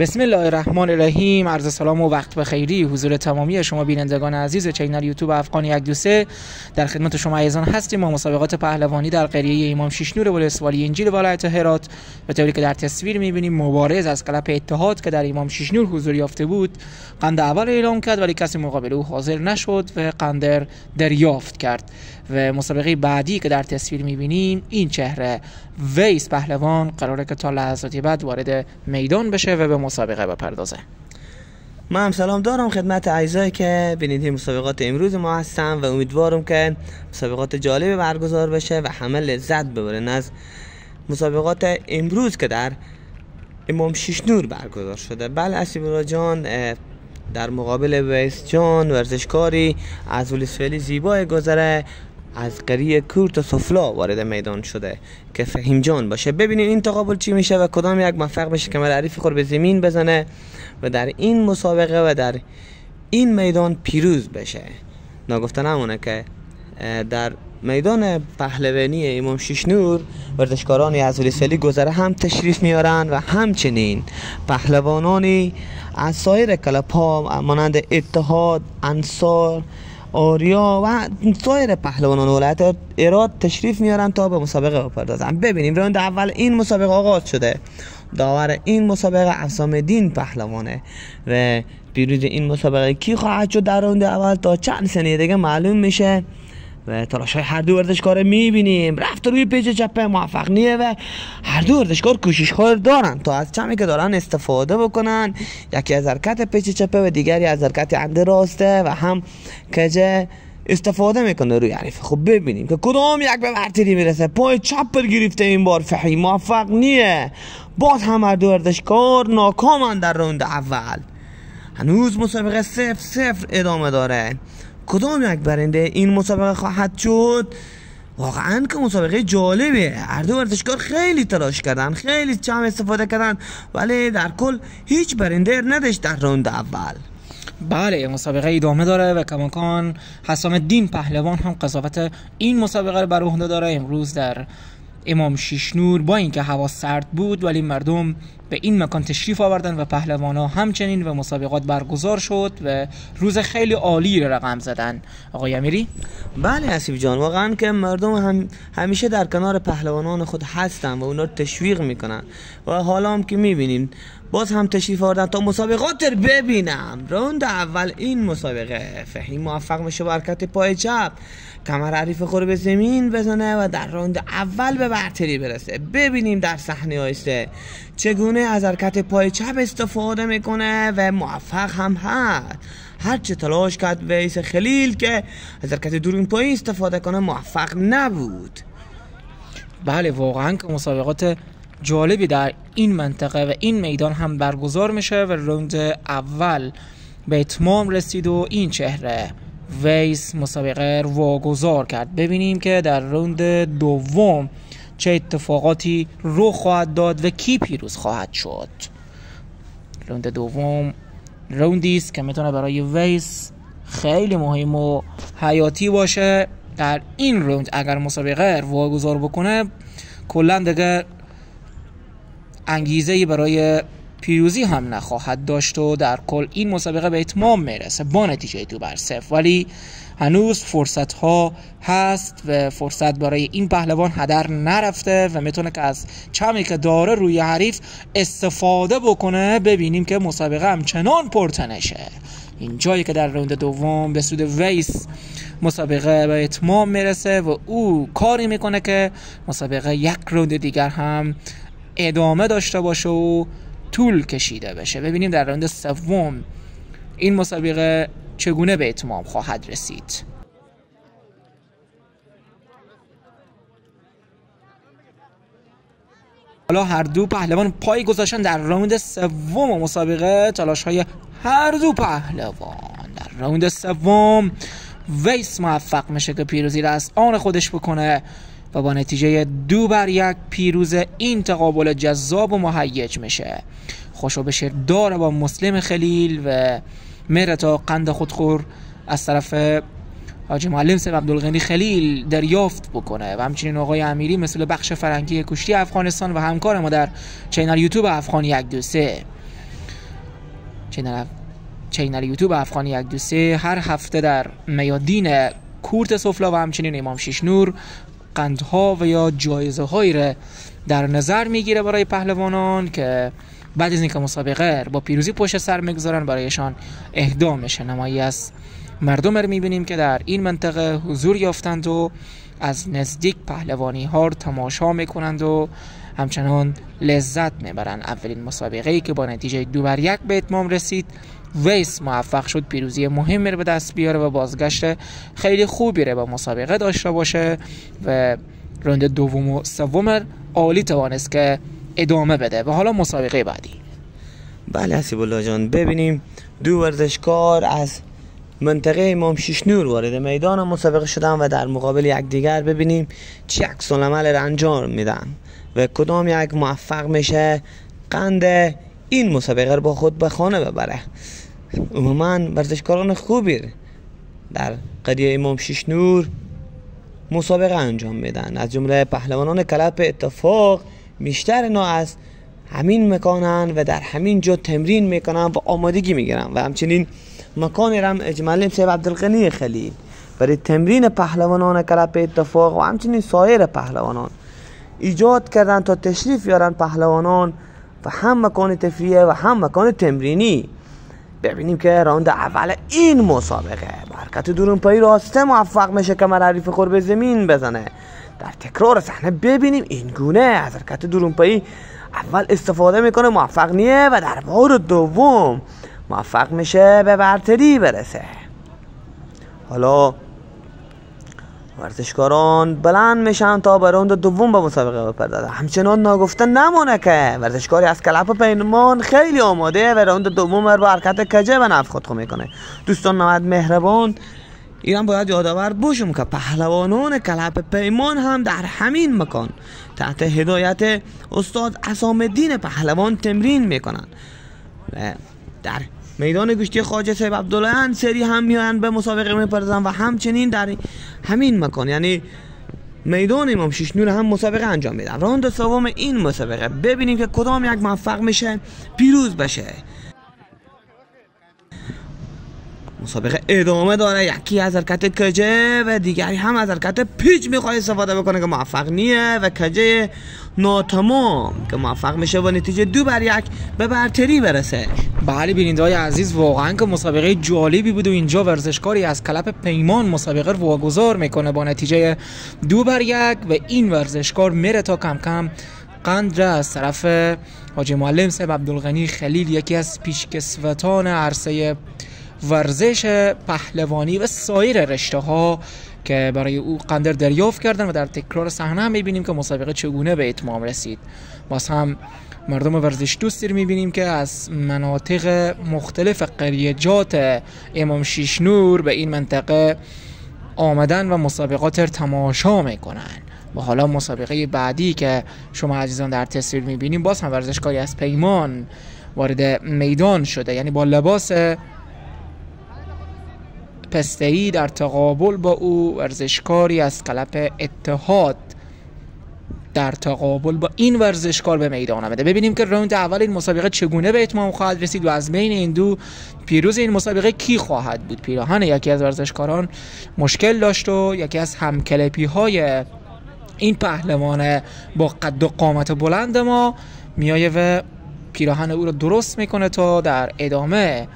بسم الله الرحمن الرحیم عرض سلام و وقت بخیری. حضور تمامی شما بینندگان عزیز چینل یوتیوب افغان یک دو سه. در خدمت شما عزیزان هستیم. ما مسابقات پهلوانی در قریه امام شیشنور ولسوالی انجیل ولایت هرات. به طوری که در تصویر می‌بینیم مبارز از کلپ اتحاد که در امام شیشنور حضور یافته بود قند اول اعلام کرد ولی کسی مقابل او حاضر نشد و قند ر دریافت کرد. و مسابقه بعدی که در تصویر می‌بینیم این چهره ویس پهلوان قراره که تا لحظاتی بعد وارد میدان بشه و به مسابقه بپردازه. من هم سلام دارم خدمت اعضایی که بینید مسابقات امروز ما هستم و امیدوارم که مسابقات جالب برگزار بشه و همه لذت ببرن از مسابقات امروز که در امام شیشنور برگزار شده. بله اسیبرا جان در مقابل ویس جان ورزشکاری از ولسفلی زیبای گذره از قریه کورت و سفلا وارد میدان شده. که فهیم جان باشه. ببینیم این تقابل چی میشه و کدام یک موفق بشه که عریف خور به زمین بزنه و در این مسابقه و در این میدان پیروز بشه. ناگفته نمونه که در میدان پهلوانی امام ششنور ورزشکارانی از ولی گذره هم تشریف میارن و همچنین پهلوانانی از سایر کلپ ها مانند اتحاد انصار آریا و سایر پهلوانان ولایت ایراد تشریف میارن تا به مسابقه بپردازن ببینیم راند اول این مسابقه آغاز شده. داور این مسابقه اسام دین پهلوانه و پیروز این مسابقه کی خواهد شد در راند اول تا چند سنه دیگه معلوم میشه. تلاش های هر دو ورزشکار می‌بینیم. رفت روی پیچ چپه موفق نیه و هر دو ورزشکار کوشش خور دارن تا از چمی که دارن استفاده بکنن. یکی از حرکت پیچ چپه و دیگری از حرکت انده راسته و هم کجه استفاده می‌کنه روی حریف. خب ببینیم که کدام یک به برتری می‌رسه. پای چپ گرفته این بار. فحی موفق نیه. باز هم هر دو ورزشکار ناکامن در روند اول. هنوز مسابقه صفر صفر ادامه داره. کدام یک برنده این مسابقه خواهد شد؟ واقعا که مسابقه جالبه. هر دو ورزشکار خیلی تلاش کردن خیلی چم استفاده کردن ولی در کل هیچ برنده نداشت در راند اول. بله مسابقه ادامه داره و کماکان حسام الدین پهلوان هم قضاوت این مسابقه رو بر عهده داره. امروز در امام شیشنور با اینکه هوا سرد بود ولی مردم به این مکان تشریف آوردن و ها همچنین و مسابقات برگزار شد و روز خیلی عالی رقم زدن. آقای امیری؟ بله حسیب جان واقعا که مردم هم همیشه در کنار پهلوانان خود هستن و اونا تشویق می‌کنن. و حالا هم که می‌بینیم باز هم تشریف آوردن تا مسابقات رو ببینم روند اول این مسابقه فهیم موفق میشه برکت پای چپ. کمر عریف خور به زمین بزنه و در راند اول به برتری برسه. ببینیم در صحنه آیسته چگونه از حرکت پای چپ استفاده می‌کنه و موفق هم هست؟ هرچه تلاش کرد ویس خلیل که از حرکت دورون پای استفاده کنه موفق نبود. بله واقعا که مسابقات جالبی در این منطقه و این میدان هم برگزار میشه و روند اول به اتمام رسید و این چهره. ویس مسابقه واگذار کرد. ببینیم که در روند دوم چه اتفاقاتی رو خواهد داد و کی پیروز خواهد شد. روند دوم روندی است که می‌تونه برای ویس خیلی مهم و حیاتی باشه. در این روند اگر مسابقه واگذار بکنه کلا دیگه انگیزه برای پیروزی هم نخواهد داشت و در کل این مسابقه به اتمام می‌رسه با نتیجه دو بر صفر. ولی هنوز فرصت ها هست و فرصت برای این پهلوان هدر نرفته و می‌تونه که از چمی که داره روی حریف استفاده بکنه ببینیم که مسابقه همچنان پرتنشه. این جایی که در روند دوم به سود ویس مسابقه به اتمام می‌رسه و او کاری می‌کنه که مسابقه یک روند دیگر هم ادامه داشته باشه و طول کشیده بشه. ببینیم در راند سوم این مسابقه چگونه به اتمام خواهد رسید. حالا هر دو پهلوان پای گذاشتن در راوند سوم مسابقه. تلاش های هر دو پهلوان در راوند سوم. ویس موفق میشه که پیروزی را از آن خودش بکنه. و با نتیجه دو بر یک پیروز این تقابل جذاب و مهیج میشه. خوشو بشه داره با مسلم خلیل و میره تا قند خودخور از طرف حاجی معلم سب عبدالغنی خلیل دریافت بکنه. و همچنین آقای امیری مثل بخش فرنگی کشتی افغانستان و همکار ما در چینل یوتیوب افغان یک دو سه. چینل چینل یوتیوب افغانی یک دوسه هر هفته در میادین کورت سفلا و همچنین امام شیش نور قندها و یا جایزه هایی را در نظر می‌گیره برای پهلوانان که بعد از اینکه مسابقه با پیروزی پشت سر می‌گذارن برایشان اهدا میشه نمایی از مردم رو می‌بینیم که در این منطقه حضور یافتند و از نزدیک پهلوانی ها تماشا می‌کنند و همچنان لذت می‌برند. اولین مسابقه ای که با نتیجه دو بر یک به اتمام رسید ویس موفق شد پیروزی مهم رو به دست بیاره و بازگشت خیلی خوبی رو به مسابقه داشته باشه و راند دوم و سوم عالی توانست که ادامه بده. و حالا مسابقه بعدی. بله حسیب الله جان. ببینیم دو ورزشکار از منطقه امام شیشنور وارد میدان مسابقه شدن و در مقابل یک دیگر ببینیم چه عکس العمل را انجام میدن. و کدام یک موفق میشه قند این مسابقه رو با خود به خانه ببره. عموما ورزشکاران خوبی در قریه امام شیشنور مسابقه انجام میدن. از جمله پهلوانان کلپ اتفاق بیشتر اینا از همین مکانن و در همین جا تمرین می‌کنن و آمادگی می‌گیرن و همچنین مکان رم اجمالی سیب عبدالغنی خلیل. برای تمرین پهلوانان کلپ اتفاق و همچنین سایر پهلوانان ایجاد کردن تا تشریف یارن پهلوانان و هم مکان تفریه و هم مکان تمرینی. ببینیم که راند اول این مسابقه برکت دورون پایی راسته موفق میشه که حریف خور به زمین بزنه. در تکرار صحنه ببینیم این گونه از حرکت دورون پایی اول استفاده می‌کنه موفق نیه و در بار دوم موفق میشه به برتری برسه. حالا ورزشکاران بلند میشن تا به راند دوم به مسابقه بپردازن. همچنان ناگفته نمونه که ورزشکاری از کلپ پیمان خیلی آماده و راند دوم با حرکت کجه به نفع خود می‌کنه. دوستان نمد مهربان ایران باید یادآور باشم که پهلوانان کلپ پیمان هم در همین مکان تحت هدایت استاد اسام الدین پهلوان تمرین می‌کنن در میدان گشتی خواجه صاحب عبدالله سری هم میان به مسابقه می‌پردازن و همچنین در همین مکان یعنی میدان امام نور هم مسابقه انجام میدن. راند سوم این مسابقه ببینیم که کدام یک موفق میشه پیروز بشه. مسابقه ادامه داره. یکی از حرکت کجه و دیگری هم از حرکت پیچ می‌خواد استفاده بکنه که موفق نیه و کجه ناتمام که موفق میشه و نتیجه دو بر یک به برتری برسه. بله بیننده های عزیز واقعا که مسابقه جالبی بود و اینجا ورزشکاری از کلپ پیمان مسابقه رو واگذار می‌کنه با نتیجه دو بر یک و این ورزشکار میره تا کم کم قند را از طرف حاجی معلم صاحب عبدالغنی خلیل یکی از پیشکسوتان عرصه ورزش پهلوانی و سایر رشته ها که برای او قندر دریافت کردن و در تکرار صحنه هم می‌بینیم که مسابقه چگونه به اتمام رسید. باز هم مردم ورزش دوستی رو می‌بینیم که از مناطق مختلف قریجات امام شیشنور به این منطقه آمدن و مسابقات رو تماشا می‌کنن. و حالا مسابقه بعدی که شما عزیزان در تصویر می‌بینیم باز هم ورزشکاری از پیمان وارد میدان شده یعنی با لباس پستهی در تقابل با او ورزشکاری از کلپ اتحاد در تقابل با این ورزشکار به میدان آمده. ببینیم که راوند اول این مسابقه چگونه به اتمام خواهد رسید و از بین این دو پیروز این مسابقه کی خواهد بود؟ پیراهن یکی از ورزشکاران مشکل داشت و یکی از همکلپی های این پهلوان با قد و قامت بلند ما. میایه و پیراهن او را درست می‌کنه تا در ادامه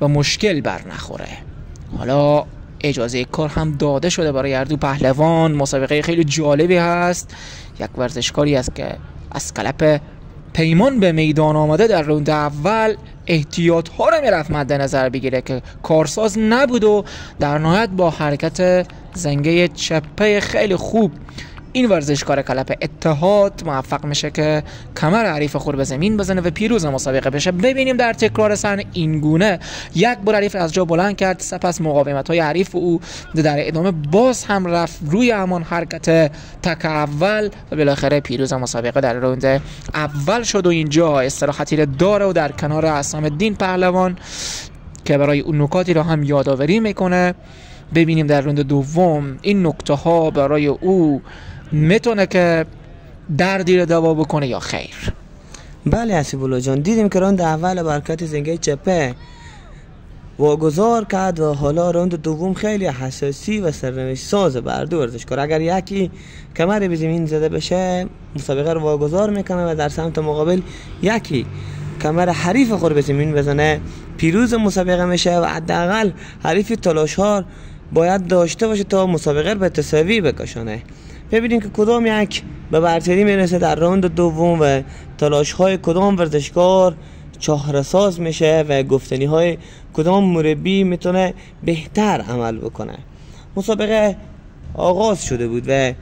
و مشکل بر نخوره. حالا اجازه کار هم داده شده برای اردو پهلوان. مسابقه خیلی جالبی هست. یک ورزشکاری است که از کلپ پیمان به میدان آمده در روند اول احتیاط ها رو می‌رفت مد نظر بگیره که کارساز نبود و در نهایت با حرکت زنگه چپه خیلی خوب این ورزشکار کلپ اتحاد موفق میشه که کمر عریف خور به زمین بزنه و پیروز مسابقه بشه. ببینیم در تکرار سن این گونه یک بار عریف از جا بلند کرد سپس مقاومت های عریف او در ادامه باز هم رفت روی همان حرکت تک اول و بالاخره پیروز مسابقه در روند اول شد و اینجا استراحتی داره و در کنار اسام الدین پهلوان که برای اون نکاتی را هم یادآوری می‌کنه. ببینیم در روند دوم این نکته ها برای او می‌تونه که دردی رو دوا بکنه یا خیر؟ بله حسیب جان. دیدیم که راند اول برکت زنگه چپه واگذار کرد و حالا راند دوم خیلی حساسی و سرنوشت ساز بر دو ورزشکار اگر یکی کمر به زمین زده بشه مسابقه رو واگذار می‌کنه و در سمت مقابل یکی کمر حریف خود به زمین بزنه. پیروز مسابقه میشه و حداقل حریف تلاشار باید داشته باشه تا مسابقه رو به تساوی بکشانه. ببینیم که کدام یک به برتری می‌رسه در راند دوم و تلاش های کدام ورزشکار چهرساز میشه و گفتنی های کدام مربی می‌تونه بهتر عمل بکنه. مسابقه آغاز شده بود و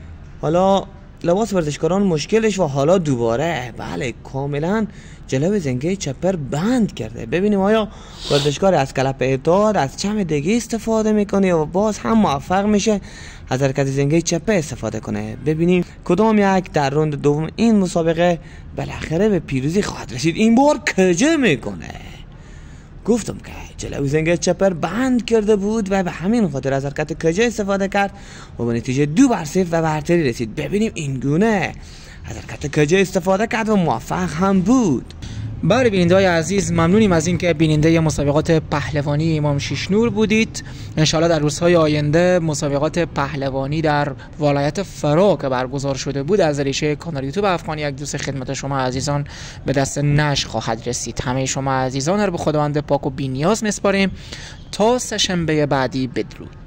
حالا لباس ورزشکاران مشکلش و حالا دوباره. بله کاملا جلو زنگه چپر بند کرده. ببینیم آیا ورزشکار از کلپ اعتاد از چم دیگه استفاده می‌کنه و باز هم موفق میشه از حرکت زنگه چپه استفاده کنه. ببینیم کدام یک در روند دوم این مسابقه بالاخره به پیروزی خواهد رسید. این بار کجه می‌کنه؟ گفتم که جلو زنگ چپر بند کرده بود و به همین خاطر از حرکت کجه استفاده کرد و به نتیجه دو بر صفر و برتری رسید. ببینیم این گونه از حرکت کجه استفاده کرد و موفق هم بود. بله بیننده های عزیز ممنونیم از اینکه بیننده مسابقات پهلوانی امام شیشنور بودید. انشاءالله در روزهای آینده مسابقات پهلوانی در ولایت فرا که برگزار شده بود. از ریشه کانال یوتیوب افغانی یک دوست خدمت شما عزیزان به دست نش خواهد رسید. همه شما عزیزان رو به خداوند پاک و بینیاز میسپاریم. تا سشنبه بعدی بدرود.